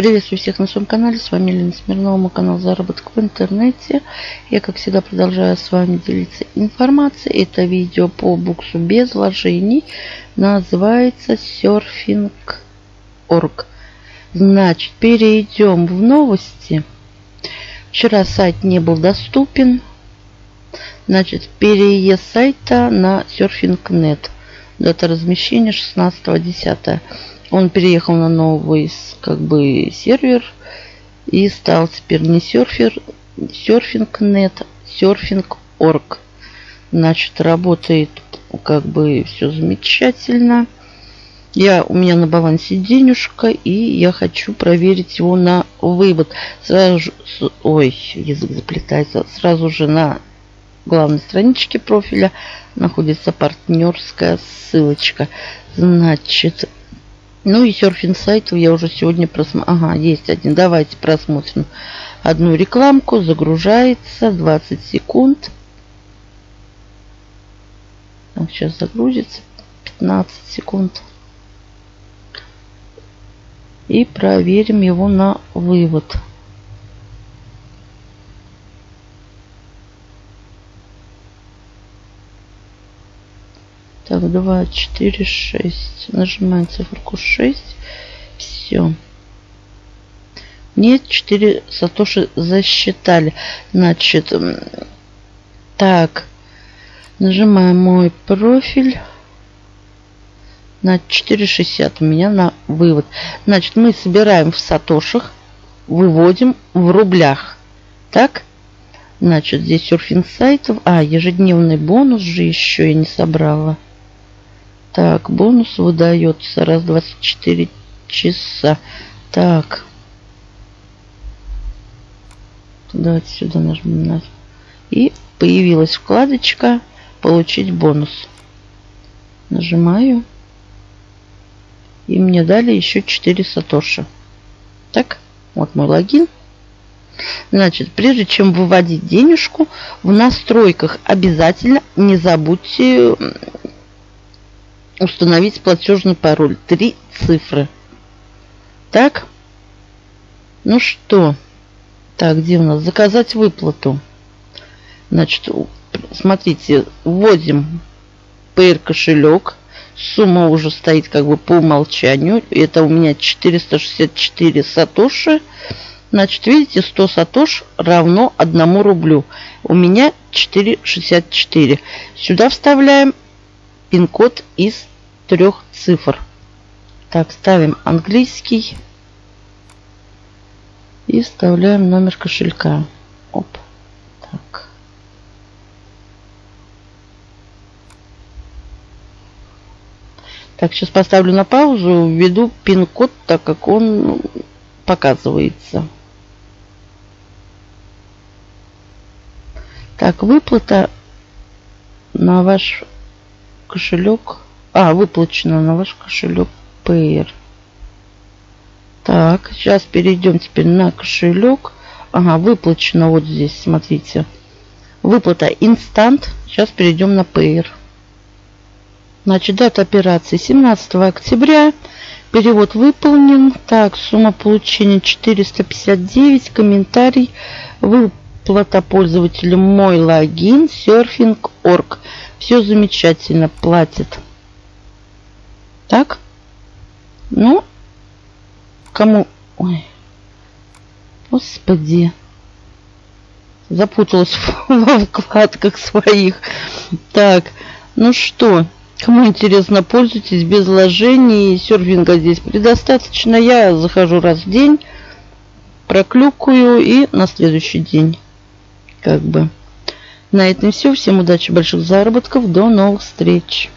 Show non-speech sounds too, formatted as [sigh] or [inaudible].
Приветствую всех на своем канале. С вами Елена Смирнова, мой канал Заработок в интернете. Я, как всегда, продолжаю с вами делиться информацией. Это видео по буксу без вложений. Называется Surfing.org. Значит, перейдем в новости. Вчера сайт не был доступен. Значит, переезд сайта на Surfing.net. Дата размещения 16.10. Он переехал на новый как бы сервер и стал теперь не серфер, серфинг.нет, серфинг.орг. Значит, работает как бы все замечательно. Я, у меня на балансе денежка, и я хочу проверить его на вывод. Сразу же, ой, язык заплетается. Сразу же на главной страничке профиля находится партнерская ссылочка. Значит, ну и серфинг сайтов я уже сегодня просмотрела. Ага, есть один. Давайте просмотрим одну рекламку. Загружается 20 секунд. Так, сейчас загрузится 15 секунд. И проверим его на вывод. Так, 2, 4, 6. Нажимаем циферку 6. Все. Мне 4 сатоши засчитали. Значит, так. Нажимаем мой профиль. На 4,60 у меня на вывод. Значит, мы собираем в сатошах, выводим в рублях. Так? Значит, здесь серфинг сайтов. А, ежедневный бонус же еще я не собрала. Так, бонус выдается раз в 24 часа. Так. Давайте сюда нажмем. И появилась вкладочка «Получить бонус». Нажимаю. И мне дали еще 4 сатоши. Так, вот мой логин. Значит, прежде чем выводить денежку, в настройках обязательно не забудьте Установить платежный пароль. Три цифры. Так. Ну что. Так, где у нас? Заказать выплату. Значит, смотрите, вводим PR кошелек. Сумма уже стоит как бы по умолчанию. Это у меня 464 сатоши. Значит, видите, 100 сатош равно 1 рублю. У меня 4,64. Сюда вставляем пин-код из трех цифр. Так, ставим английский. И вставляем номер кошелька. Оп. Так. Так, сейчас поставлю на паузу, введу пин-код, так как он показывается. Так, выплата на ваш кошелек а, выплачено на ваш кошелек Payer. Так, сейчас перейдем теперь на кошелек. Ага, выплачено вот здесь, смотрите. Выплата инстант. Сейчас перейдем на Payer. Значит, дата операции 17 октября. Перевод выполнен. Так, сумма получения 459. Комментарий. Выплата пользователю мой логин. Surfing.org. Все замечательно. Платит. Так. Ну, кому... Ой. Господи. Запуталась [laughs] во вкладках своих. Так. Ну что, кому интересно, пользуйтесь без вложений. Серфинга здесь предостаточно. Я захожу раз в день, проклюкаю и на следующий день. Как бы. На этом все. Всем удачи, больших заработков. До новых встреч.